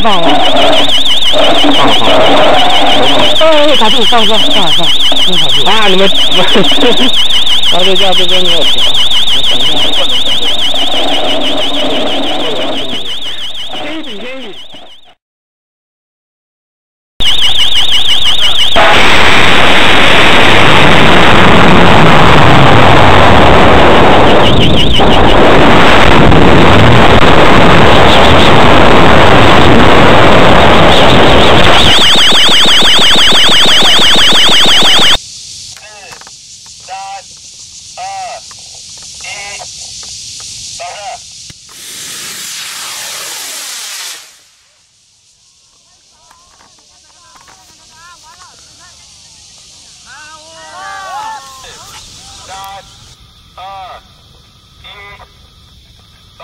放放了，放了放了，哎，打住，放放放了放，真好住啊！你们，发对架这边没有调，我等一下，天一比天一比。嗯。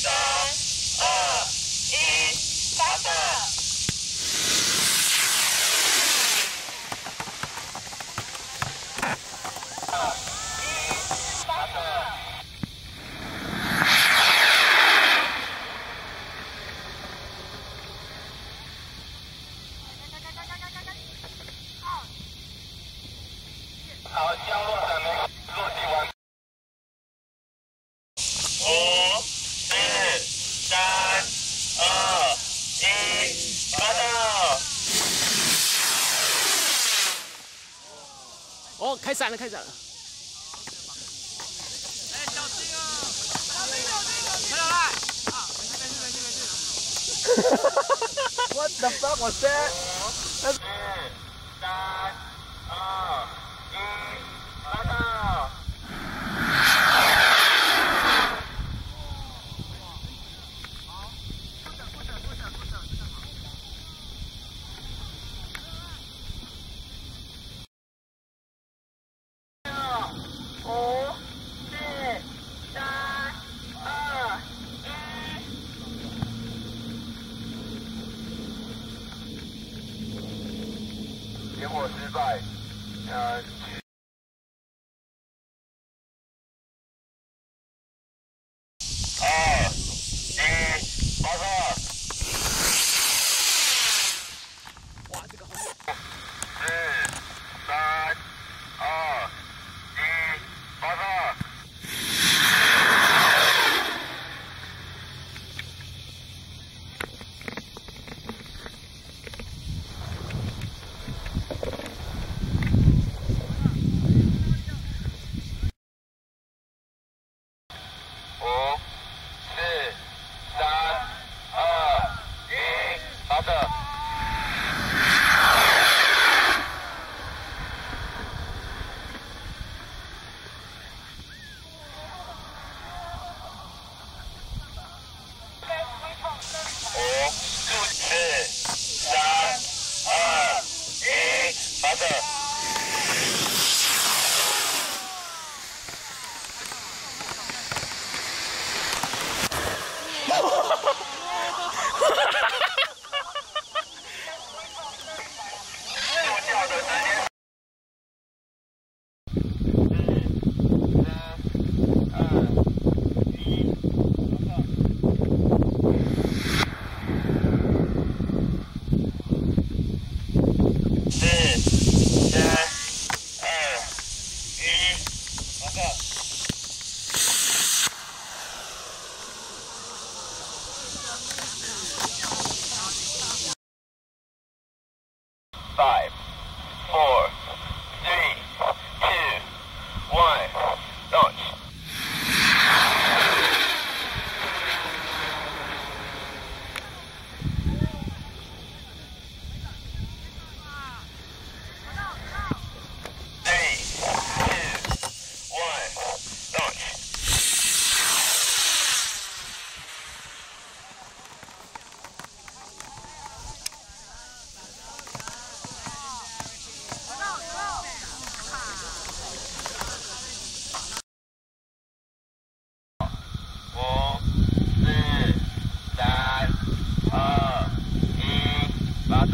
三、二、一，发射！好，降落落地完。五、四、三、二、一，发射！哦，开伞了，开伞了。哎，小心啊！小心，小心，小心！快点来！啊，没事，没事，没事，没事。What the fuck was that？四、三、二、一，发射！五、四、三、二、一，点火失败，呃。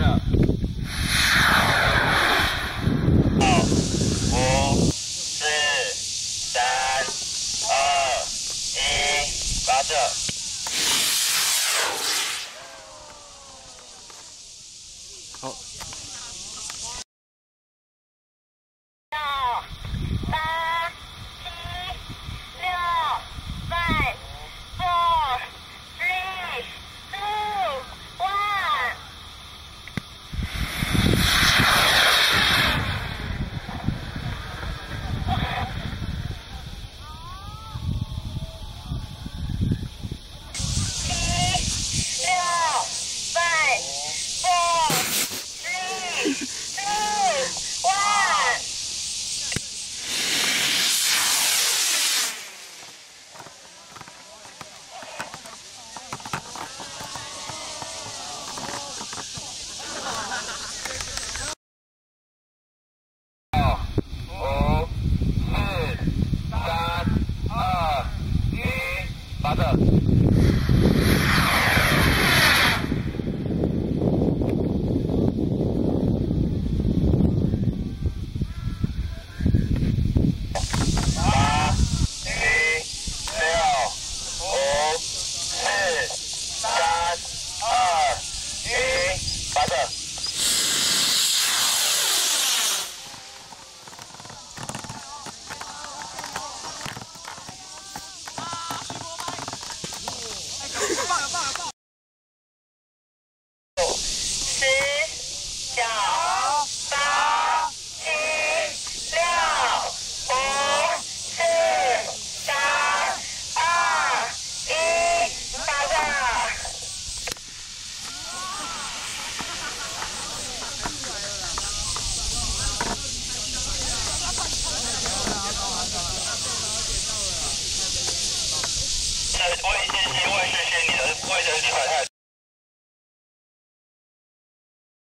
八九，五，四，三，发射。